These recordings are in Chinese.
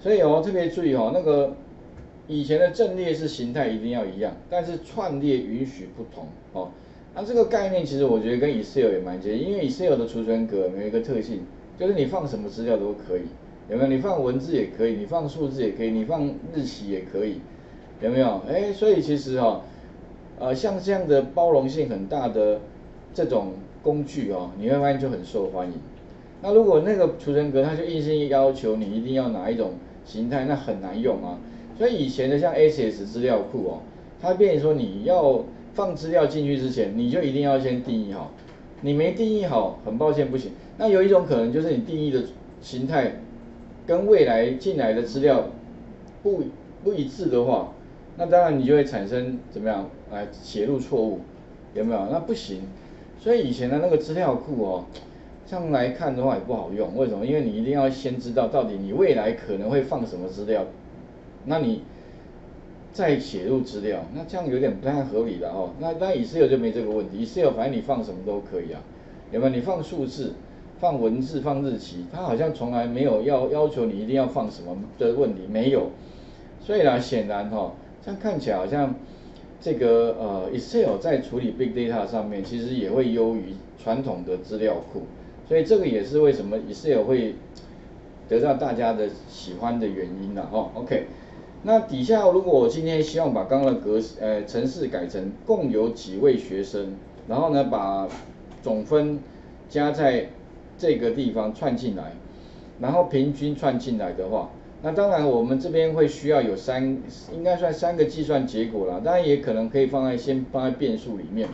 所以哦特别注意哦，那个以前的阵列式形态一定要一样，但是串列允许不同哦。那这个概念其实我觉得跟 Excel 也蛮接近，因为 Excel 的储存格有一个特性，就是你放什么资料都可以，有没有？你放文字也可以，你放数字也可以，你放日期也可以，有没有？哎，所以其实哈，呃，像这样的包容性很大的这种工具哦，你会发现就很受欢迎。那如果那个储存格它就硬性要求你一定要哪一种形态，那很难用啊。所以以前的像 S S 资料库哦，它变成说你要放资料进去之前，你就一定要先定义好，你没定义好，很抱歉不行。那有一种可能就是你定义的形态跟未来进来的资料不不一致的话，那当然你就会产生怎么样？来写入错误，有没有？那不行。所以以前的那个资料库哦，这样来看的话也不好用。为什么？因为你一定要先知道到底你未来可能会放什么资料，那你。再写入资料，那这样有点不太合理了哦。那那 Excel 就没这个问题，Excel 反正你放什么都可以啊，有没有？你放数字、放文字、放日期，它好像从来没有要要求你一定要放什么的问题，没有。所以呢，显然哈，这样看起来好像这个呃 Excel 在处理 Big Data 上面其实也会优于传统的资料库，所以这个也是为什么 Excel 会得到大家的喜欢的原因了哈。OK。那底下如果我今天希望把刚刚的格式，呃，程式改成共有几位学生，然后呢把总分加在这个地方串进来，然后平均串进来的话，那当然我们这边会需要有三，应该算三个计算结果啦，当然也可能可以放在先放在变数里面。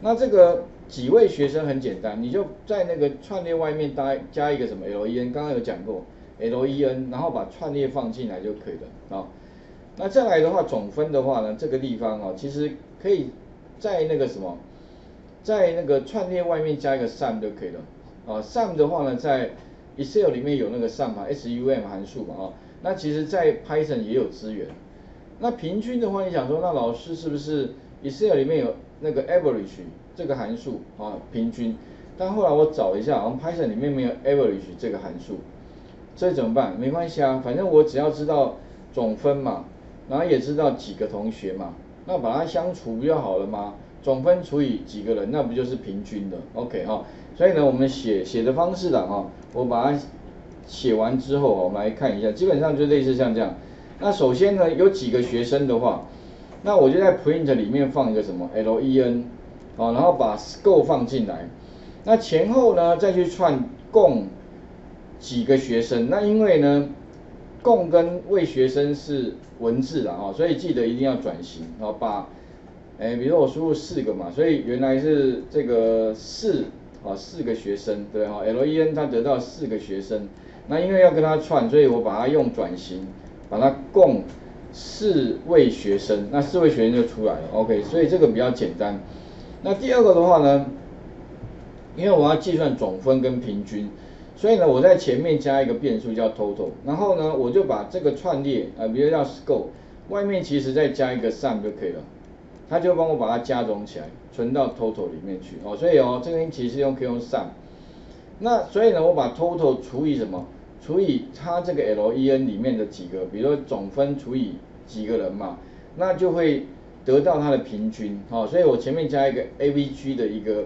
那这个几位学生很简单，你就在那个串列外面加加一个什么 len，刚刚有讲过。len，然后把串列放进来就可以了啊。那再来的话，总分的话呢，这个地方哦，其实可以在那个什么，在那个串列外面加一个 sum 就可以了啊。sum 的话呢，在 Excel 里面有那个 sum 啊，sum 函数嘛啊。那其实，在 Python 也有资源。那平均的话，你想说，那老师是不是 Excel 里面有那个 average 这个函数啊？平均，但后来我找一下，我们 Python 里面没有 average 这个函数。这怎么办？没关系啊，反正我只要知道总分嘛，然后也知道几个同学嘛，那把它相除不就好了吗？总分除以几个人，那不就是平均的？OK 哈，所以呢，我们写写的方式的哈，我把它写完之后，我们来看一下，基本上就类似像这样。那首先呢，有几个学生的话，那我就在 print 里面放一个什么 len，哦，然后把 score 放进来，那前后呢再去串共。几个学生，那因为呢，共跟为学生是文字的哈，所以记得一定要转型，然后把，哎，比如说我输入四个嘛，所以原来是这个四啊四个学生，对哈，len 它得到四个学生，那因为要跟它串，所以我把它用转型，把它共四位学生，那四位学生就出来了，OK，所以这个比较简单。那第二个的话呢，因为我要计算总分跟平均。所以呢，我在前面加一个变数叫 total，然后呢，我就把这个串列啊，比如叫 score，外面其实再加一个 sum 就可以了，它就帮我把它加总起来，存到 total 里面去哦。所以哦，这边其实用可以用 sum。那所以呢，我把 total 除以什么？除以它这个 len 里面的几个，比如说总分除以几个人嘛，那就会得到它的平均哦。所以我前面加一个 avg 的一个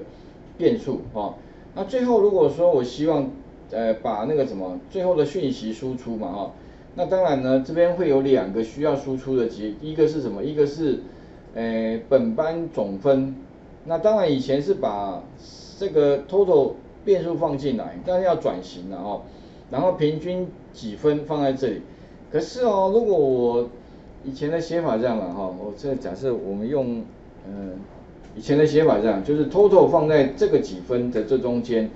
变数哦。那最后如果说我希望呃，把那个什么最后的讯息输出嘛，哈，那当然呢，这边会有两个需要输出的级，一个是什么？一个是，呃，本班总分。那当然以前是把这个 total 变数放进来，但是要转型了哦。然后平均几分放在这里。可是哦，如果我以前的写法这样了哈，我这假设我们用，嗯，以前的写法这样，就是 total 放在这个几分的这中间。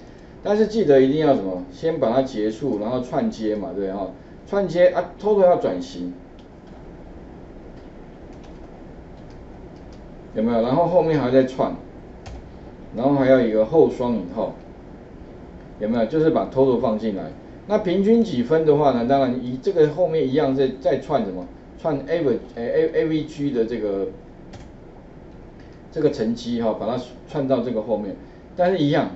但是记得一定要什么，先把它结束，然后串接嘛，对哈，串接啊，total 要转型，有没有？然后后面还在串，然后还要一个后双引号，有没有？就是把 total 放进来。那平均几分的话呢？当然以这个后面一样在在串什么？串 average a a v g 的这个这个乘积哈，把它串到这个后面，但是一样。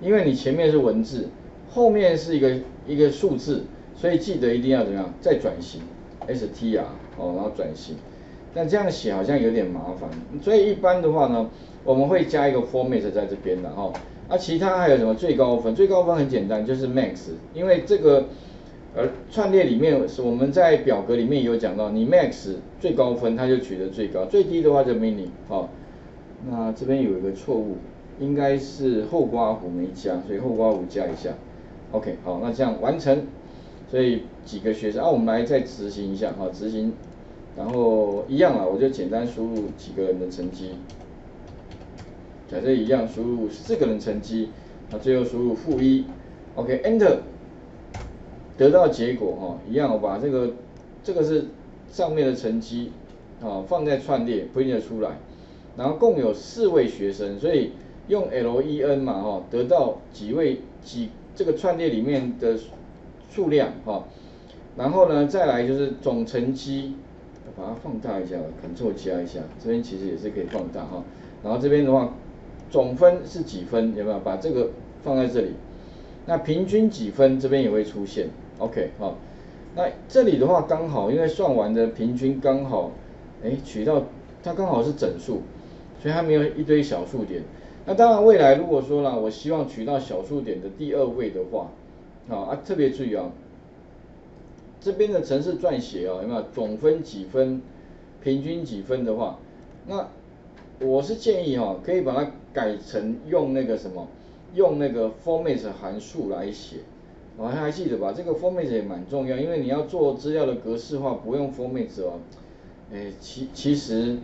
因为你前面是文字，后面是一个一个数字，所以记得一定要怎么样，再转型，STR 哦，然后转型。但这样写好像有点麻烦，所以一般的话呢，我们会加一个 format 在这边的哈。啊，其他还有什么最高分？最高分很简单，就是 max，因为这个而串列里面是我们在表格里面有讲到，你 max 最高分它就取得最高，最低的话就 mini 好。那这边有一个错误，应该是后刮弧没加，所以后刮弧加一下。OK，好，那这样完成。所以几个学生啊，我们来再执行一下哈，执行，然后一样啊，我就简单输入几个人的成绩。假设一样，输入四个人成绩，那最后输入负一，OK，Enter，得到结果哈，一样我把这个这个是上面的成绩啊放在串列 print 出来。然后共有四位学生，所以用 len 嘛，哈，得到几位几这个串列里面的数量，哈，然后呢，再来就是总成绩，把它放大一下，Ctrl 加一下，这边其实也是可以放大哈。然后这边的话，总分是几分，有没有？把这个放在这里，那平均几分这边也会出现，OK，好，那这里的话刚好，因为算完的平均刚好，哎，取到它刚好是整数。所以它没有一堆小数点。那当然，未来如果说啦，我希望取到小数点的第二位的话，啊啊，特别注意啊，这边的程式撰写啊，有没有总分几分，平均几分的话，那我是建议哈，可以把它改成用那个什么，用那个 format 函数来写。我还记得吧？这个 format 也蛮重要，因为你要做资料的格式化，不用 format 哦，哎，其其实。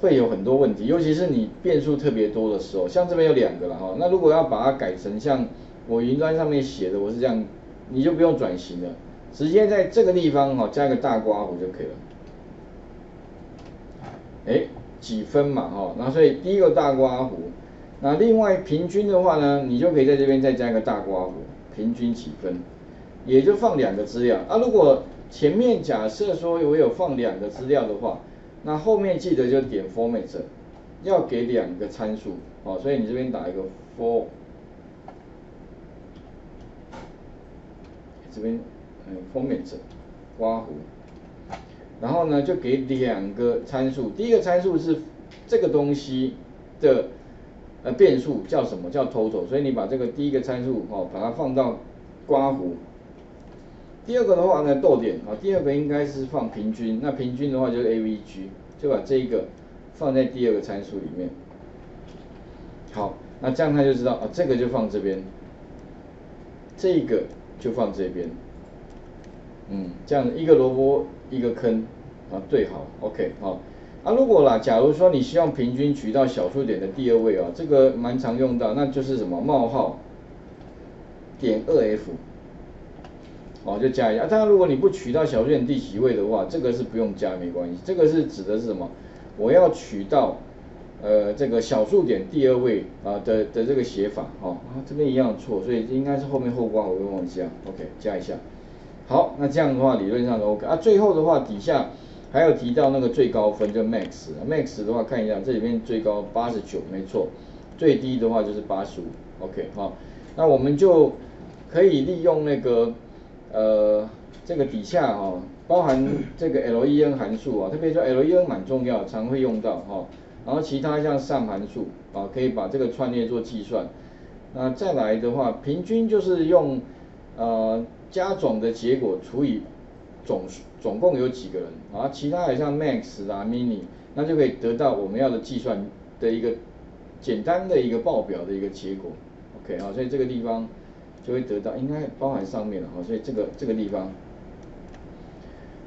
会有很多问题，尤其是你变数特别多的时候，像这边有两个了哈，那如果要把它改成像我云端上面写的，我是这样，你就不用转型了，直接在这个地方哈加一个大刮弧就可以了。哎，几分嘛哈，那所以第一个大刮弧，那另外平均的话呢，你就可以在这边再加一个大刮弧，平均几分，也就放两个资料啊。如果前面假设说我有放两个资料的话。那后面记得就点 format，要给两个参数，哦，所以你这边打一个 for，这边嗯 format，刮弧，然后呢就给两个参数，第一个参数是这个东西的呃变数叫什么叫 total，所以你把这个第一个参数哦把它放到刮弧。第二个的话呢，逗点啊，第二个应该是放平均，那平均的话就是 AVG，就把这一个放在第二个参数里面。好，那这样他就知道啊，这个就放这边，这个就放这边，嗯，这样一个萝卜一个坑啊，对好，OK 好。啊，如果啦，假如说你希望平均取到小数点的第二位啊，这个蛮常用到，那就是什么冒号点二 F。哦，就加一下。当然，如果你不取到小数点第几位的话，这个是不用加，没关系。这个是指的是什么？我要取到呃这个小数点第二位啊的的这个写法。哦，啊这边一样错，所以应该是后面后挂，我又忘记啊。OK，加一下。好，那这样的话理论上都 OK。啊，最后的话底下还有提到那个最高分就 max，max 的话看一下，这里面最高八十九，没错。最低的话就是八十五。OK，好，那我们就可以利用那个。呃，这个底下哈，包含这个 len 函数啊，特别说 len 蛮重要，常会用到哈。然后其他像 sum 函数啊，可以把这个串列做计算。那再来的话，平均就是用呃加总的结果除以总总共有几个人啊。其他的像 max 啊 mini，那就可以得到我们要的计算的一个简单的一个报表的一个结果。OK 啊，所以这个地方。就会得到，应该包含上面了哈，所以这个这个地方，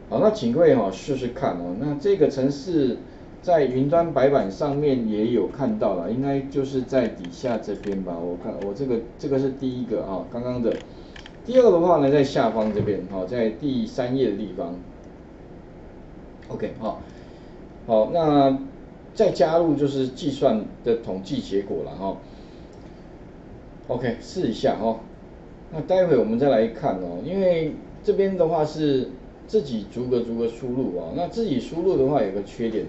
好，那请各位哈试试看哦。那这个城市在云端白板上面也有看到了，应该就是在底下这边吧？我看我这个这个是第一个啊，刚刚的。第二个的话呢，在下方这边哈，在第三页的地方。OK 好，好，那再加入就是计算的统计结果了哈。OK 试一下哈。那待会我们再来看哦，因为这边的话是自己逐个逐个输入啊。那自己输入的话有个缺点，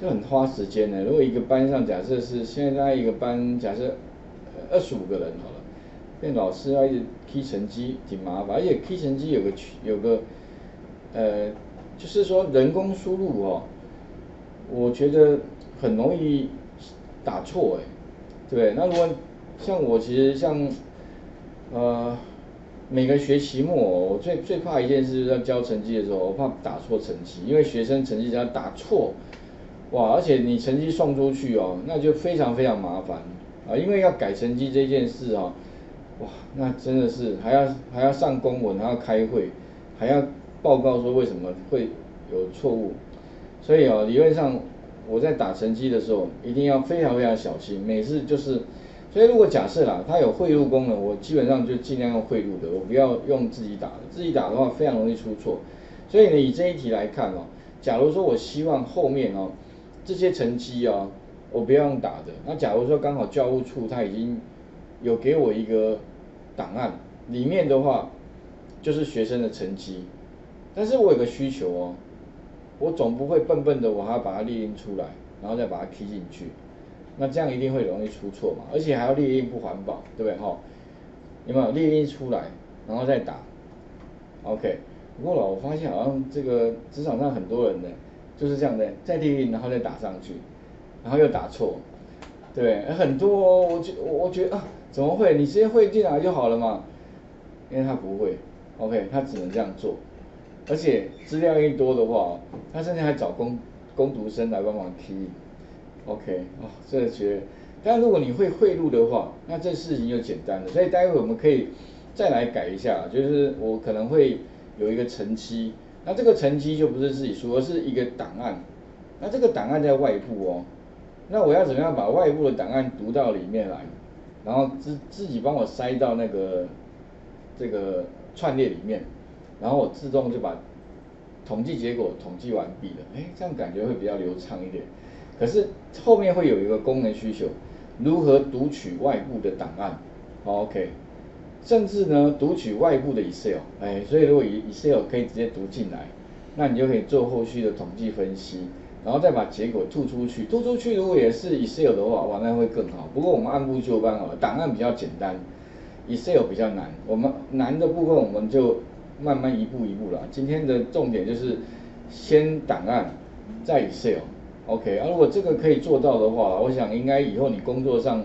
就很花时间呢。如果一个班上假设是现在一个班假设二十五个人好了，变老师要一直 K 成绩挺麻烦，而且 key 成绩有个有个呃，就是说人工输入哦，我觉得很容易打错哎，对那如果像我其实像呃每个学期末，我最最怕一件事，要交成绩的时候，我怕打错成绩，因为学生成绩只要打错，哇，而且你成绩送出去哦，那就非常非常麻烦啊，因为要改成绩这件事哦，哇，那真的是还要还要上公文，还要开会，还要报告说为什么会有错误，所以哦，理论上我在打成绩的时候，一定要非常非常小心，每次就是。所以如果假设啦，它有汇入功能，我基本上就尽量用汇入的，我不要用自己打的。自己打的话非常容易出错。所以呢，以这一题来看哦，假如说我希望后面哦这些成绩哦，我不要用打的。那假如说刚好教务处他已经有给我一个档案，里面的话就是学生的成绩，但是我有个需求哦，我总不会笨笨的，我还要把它列印出来，然后再把它贴进去。那这样一定会容易出错嘛，而且还要列印不环保，对不对哈？有没有列印出来，然后再打？OK。不过了，我发现好像这个职场上很多人呢，就是这样的，再列印然后再打上去，然后又打错，对，很多哦我觉我觉得啊，怎么会？你直接汇进来就好了嘛？因为他不会，OK，他只能这样做，而且资料一多的话，他甚至还找工工读生来帮忙 key。OK，哦，这学，但如果你会汇入的话，那这事情就简单了。所以待会我们可以再来改一下，就是我可能会有一个成绩，那这个成绩就不是自己输，而是一个档案。那这个档案在外部哦，那我要怎么样把外部的档案读到里面来，然后自自己帮我塞到那个这个串列里面，然后我自动就把统计结果统计完毕了。哎，这样感觉会比较流畅一点。可是后面会有一个功能需求，如何读取外部的档案？OK，甚至呢读取外部的 Excel，哎，所以如果 Excel 可以直接读进来，那你就可以做后续的统计分析，然后再把结果吐出去。吐出去如果也是 Excel 的话，哇，那会更好。不过我们按部就班哦，档案比较简单，Excel 比较难。我们难的部分我们就慢慢一步一步啦。今天的重点就是先档案，再 Excel。OK，啊，如果这个可以做到的话，我想应该以后你工作上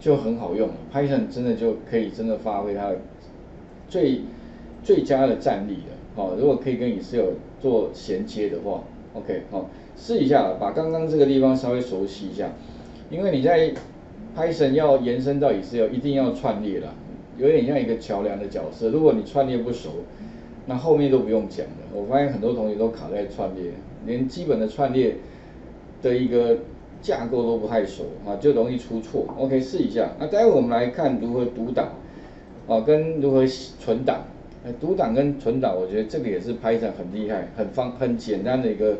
就很好用了，Python 真的就可以真的发挥它最最佳的战力了。好，如果可以跟 Excel 做衔接的话，OK，好，试一下，把刚刚这个地方稍微熟悉一下，因为你在 Python 要延伸到 Excel，一定要串列了，有点像一个桥梁的角色。如果你串列不熟，那后面都不用讲了。我发现很多同学都卡在串列。连基本的串列的一个架构都不太熟啊，就容易出错。OK，试一下。那待会我们来看如何读档啊，跟如何存档。哎，独档跟存档，我觉得这个也是拍一张很厉害、很方、很简单的一个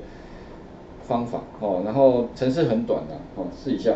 方法哦。然后程式很短的，哦，试一下。